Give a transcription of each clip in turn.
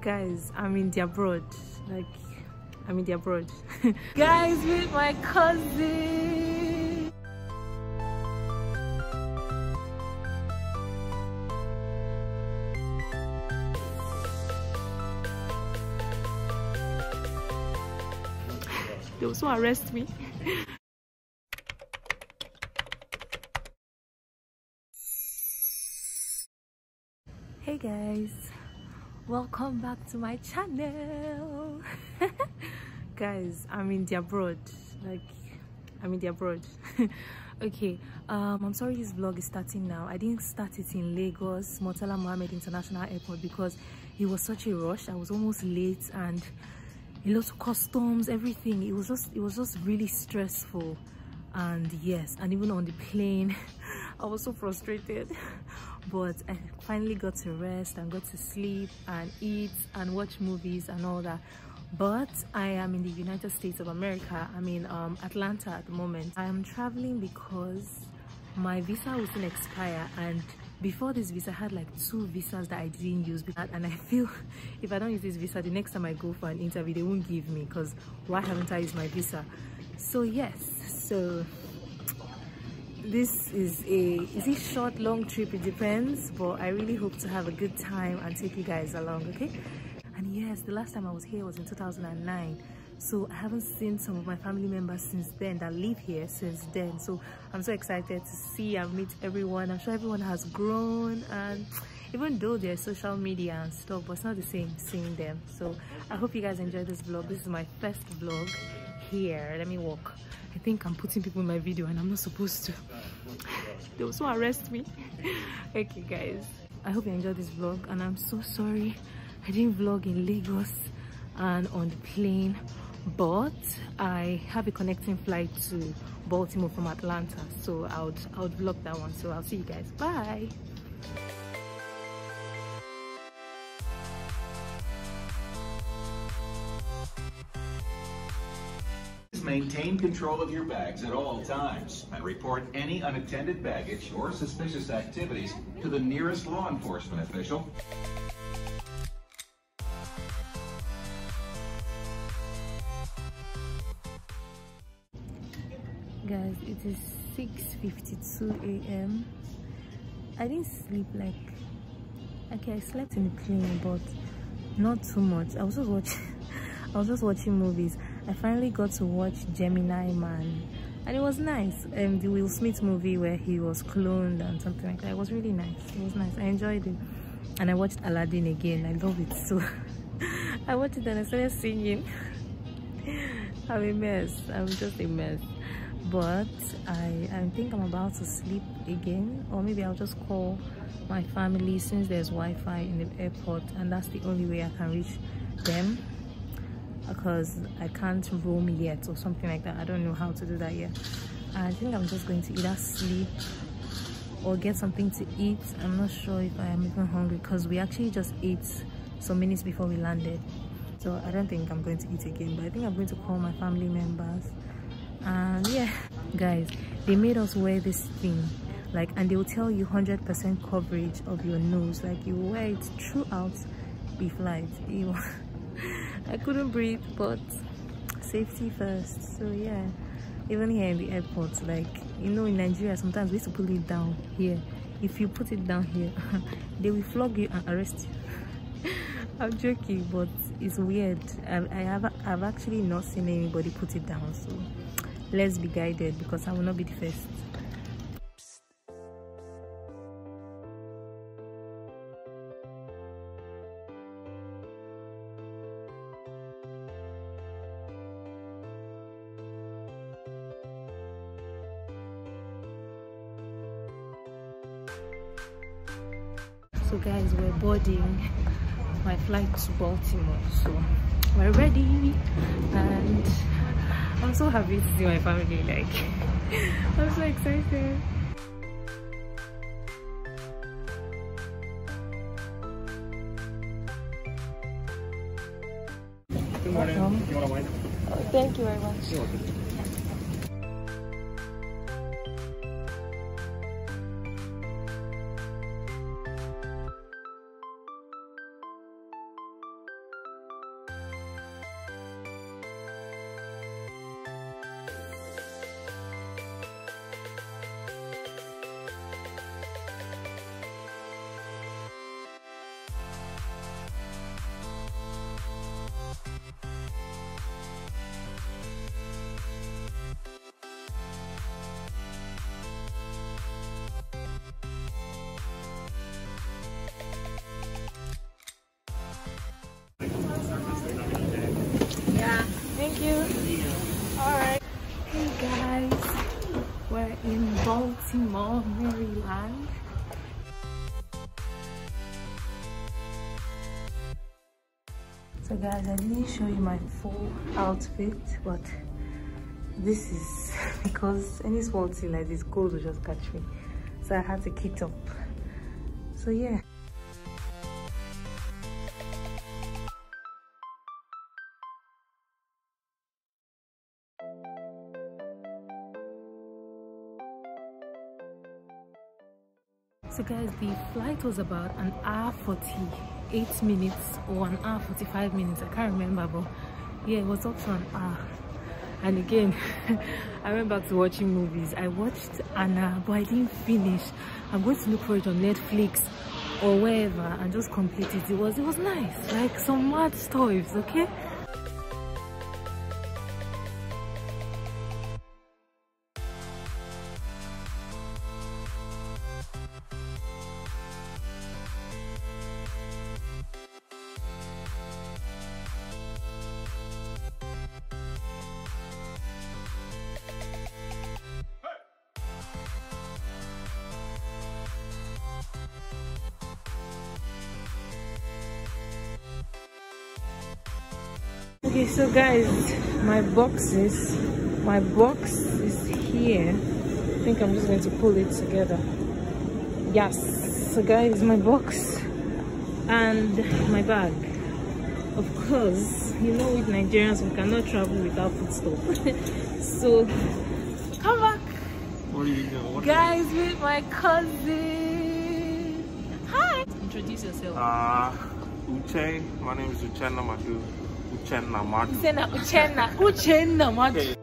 guys i'm in the abroad. Like i'm in the abroad. Guys with my cousin. They also arrest me. Hey guys welcome back to my channel. Guys i'm in the abroad. Like i'm in the abroad. Okay um i'm sorry this vlog is starting now. I didn't start it in lagos murtala mohammed international airport because it was such a rush. I was almost late and a lot of customs everything. It was just it was just really stressful. And yes and even on the plane i was so frustrated but i finally got to rest and got to sleep and eat and watch movies and all that. But i am in the united states of america. I'm in um, atlanta at the moment. I am traveling because my visa will soon expire and before this visa I had like two visas that i didn't use and i feel if i don't use this visa the next time i go for an interview they won't give me because why haven't i used my visa? So yes so this is a is it short long trip? It depends but i really hope to have a good time and take you guys along okay? And yes the last time i was here was in 2009 so i haven't seen some of my family members since then that live here since then. So i'm so excited to see and meet everyone. I'm sure everyone has grown and even though there's social media and stuff but it's not the same seeing them. So i hope you guys enjoy this vlog. This is my first vlog here let me walk I think I'm putting people in my video and I'm not supposed to. they also arrest me. okay guys, I hope you enjoyed this vlog and I'm so sorry I didn't vlog in Lagos and on the plane but I have a connecting flight to Baltimore from Atlanta so I would, I would vlog that one so I'll see you guys. Bye! Maintain control of your bags at all times and report any unattended baggage or suspicious activities to the nearest law enforcement official. Guys, it is 6.52 a.m. I didn't sleep like... Okay, I slept in the plane, but not too much. I was just watching... I was just watching movies. I finally got to watch Gemini Man and it was nice. Um, the Will Smith movie where he was cloned and something like that. It was really nice. It was nice. I enjoyed it. And I watched Aladdin again. I love it so. I watched it and I started singing. I'm a mess. I'm just a mess. But I, I think I'm about to sleep again. Or maybe I'll just call my family since there's Wi-Fi in the airport and that's the only way I can reach them because I can't roam yet or something like that. I don't know how to do that yet. I think I'm just going to either sleep or get something to eat. I'm not sure if I am even hungry because we actually just ate some minutes before we landed. So I don't think I'm going to eat again, but I think I'm going to call my family members. And yeah, guys, they made us wear this thing like and they will tell you 100% coverage of your nose like you wear it throughout the flight I couldn't breathe but safety first. So yeah. Even here in the airport like you know in Nigeria sometimes we used to put it down here. If you put it down here they will flog you and arrest you. I'm joking but it's weird. I, I have I've actually not seen anybody put it down so let's be guided because I will not be the first so guys we're boarding my flight to baltimore so we're ready and i'm so happy to see my family like i'm so excited Good morning. Welcome. You want to wind up? thank you very much Hey guys, we're in Baltimore, Maryland. So guys, I didn't show you my full outfit, but this is because any small thing like this cold will just catch me. So I had to kit up. So yeah. So guys, the flight was about an hour 48 minutes or an hour 45 minutes. I can't remember, but yeah, it was up to an hour. And again, I went back to watching movies. I watched Anna, but I didn't finish. I'm going to look for it on Netflix or wherever and just complete it. It was it was nice, like some mad stories, okay? Okay so guys my boxes my box is here. I think i'm just going to pull it together. Yes so guys my box and my bag. Of course you know with nigerians we cannot travel without food stuff. So come back. What are you doing? What guys with my cousin. Hi. Introduce yourself. Uh, Uche. My name is Uchenna Madu. Uchenna Madu. Uchenna, Uchenna, Uchenna, Madu. Okay.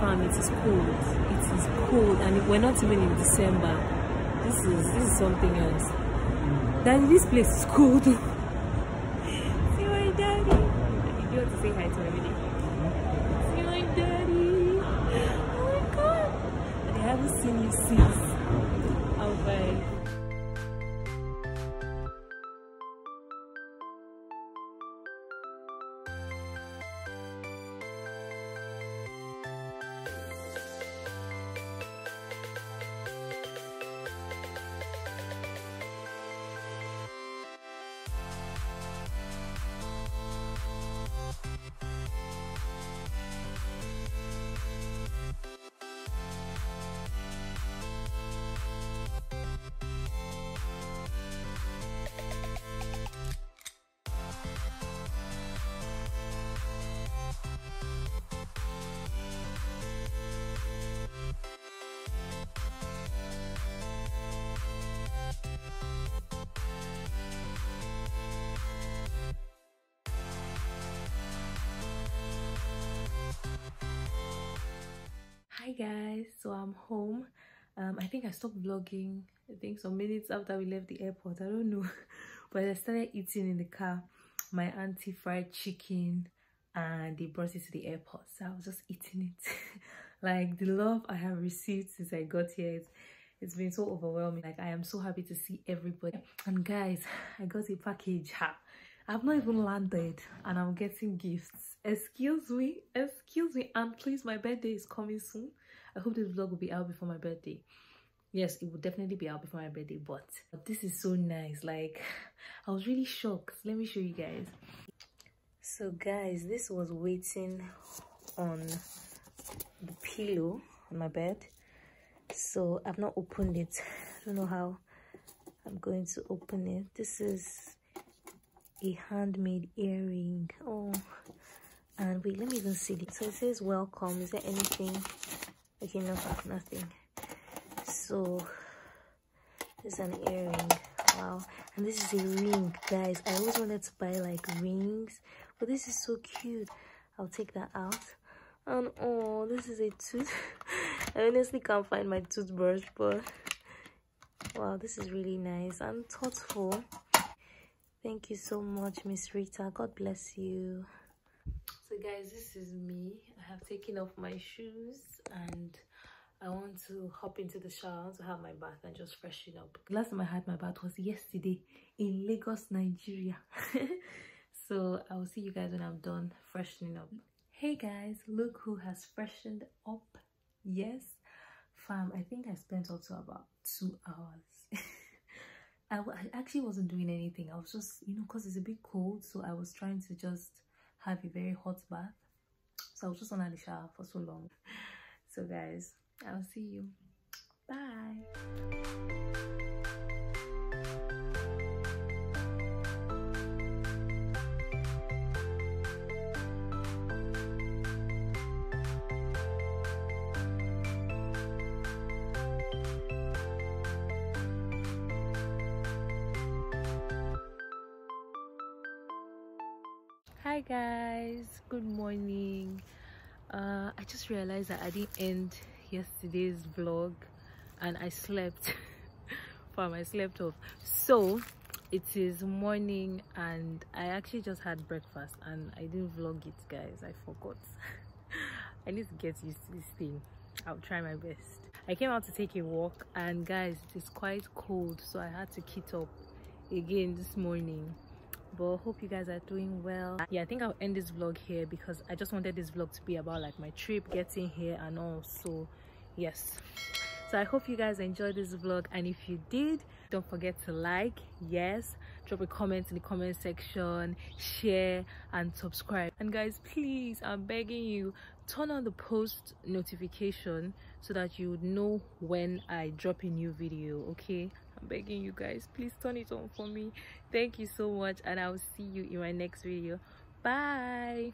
Fam, it is cold. It is cold, and we're not even in December. This is this is something else. Daddy, this place is cold. See my daddy. You See my daddy. Oh my god. I haven't seen you since. Guys. So i'm home. Um i think i stopped vlogging i think some minutes after we left the airport. I don't know. But i started eating in the car. My auntie fried chicken and they brought it to the airport. So i was just eating it. Like the love i have received since i got here it's, it's been so overwhelming. Like i am so happy to see everybody. And guys i got a package. I've not even landed and I'm getting gifts. Excuse me, excuse me, and please, my birthday is coming soon. I hope this vlog will be out before my birthday. Yes, it will definitely be out before my birthday, but, this is so nice. Like, I was really shocked. Let me show you guys. So, guys, this was waiting on the pillow on my bed. So, I've not opened it. I don't know how I'm going to open it. This is a handmade earring oh and wait let me even see it so it says welcome is there anything okay no nothing. So this is an earring. Wow. And this is a ring guys. I always wanted to buy like rings but this is so cute. I'll take that out. And oh this is a tooth i honestly can't find my toothbrush but wow this is really nice. And thoughtful Thank you so much, Miss Rita. God bless you. Guys this is me. I have taken off my shoes and i want to hop into the shower to have my bath and just freshen up. Last time i had my bath was yesterday in lagos nigeria. So i will see you guys when i'm done freshening up. Hey guys look who has freshened up. Yes fam i think i spent also about two hours. I, I actually wasn't doing anything. I was just you know because it's a bit cold so i was trying to just have a very hot bath. So i was just under the shower for so long. So guys i'll see you. Bye hi guys. Good morning. Uh i just realized that i didn't end yesterday's vlog and i slept. Fam i slept off. So it is morning and i actually just had breakfast and i didn't vlog it guys. I forgot. I need to get used to this thing. I'll try my best. I came out to take a walk and guys it is quite cold so i had to kit up again this morning but hope you guys are doing well. Yeah i think i'll end this vlog here because i just wanted this vlog to be about like my trip getting here and all. So yes. So i hope you guys enjoyed this vlog. And if you did don't forget to like yes drop a comment in the comment section share and subscribe. And guys please i'm begging you turn on the post notification so that you would know when i drop a new video okay i'm begging you guys please turn it on for me. Thank you so much and i'll see you in my next video. Bye